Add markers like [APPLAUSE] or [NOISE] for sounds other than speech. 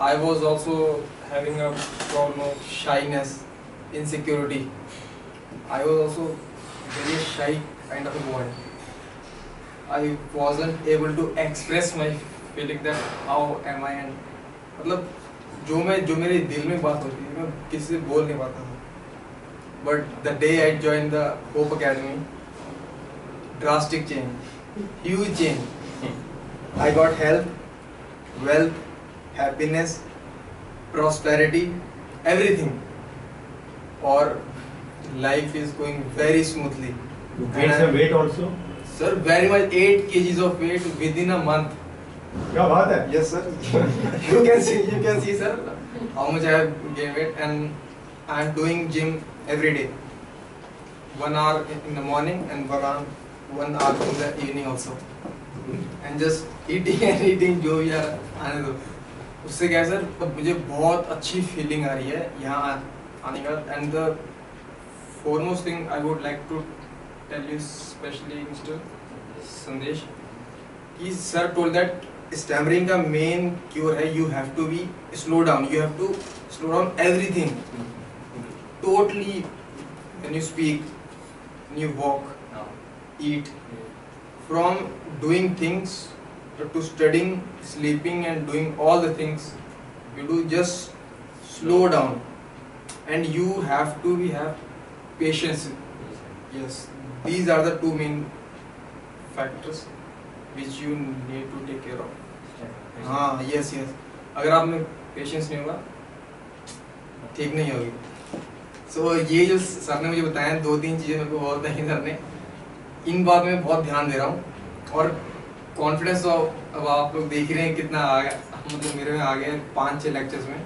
I was also having a problem of shyness, insecurity. I was also very shy kind of a boy. I wasn't able to express my feeling that how am I and मतलब जो मैं जो मेरे दिल में बात होती है मैं किसी से बोल नहीं पाता था but the day I join the Hope Academy drastic change huge change I got health wealth Happiness prosperity everything or life is going very smoothly You gained some weight also? sir very much 8 kgs of weight within a month क्या बात है? yes sir [LAUGHS] you can see you can see sir how much i have gained weight and i am doing gym every day one hour in the morning and one hour one hour in the evening also and just eating and eating जो भी यार आने दो उससे क्या है sir मुझे बहुत अच्छी फीलिंग आ रही है यहाँ आने का। And the foremost thing I would like to tell you specially mister Sandesh कि सर टोल दैट स्टैमरिंग का मेन क्योर है you have to be slow down you have to slow down every thing totally when you speak you walk eat from doing things to studying sleeping and doing all the things you do just slow down and you have to be have patience yes these are the two main factors which you need to take care of हाँ yes yes अगर आप में patience नहीं होगा ठीक नहीं होगी सो so, ये जो सर ने मुझे बताया दो तीन चीज़ें मेरे को बहुत बताई सर ने इन बात में बहुत ध्यान दे रहा हूँ और कॉन्फिडेंस तो अब आप लोग देख रहे हैं कितना आ गया मतलब मेरे में आ गए पाँच छह लेक्चर्स में।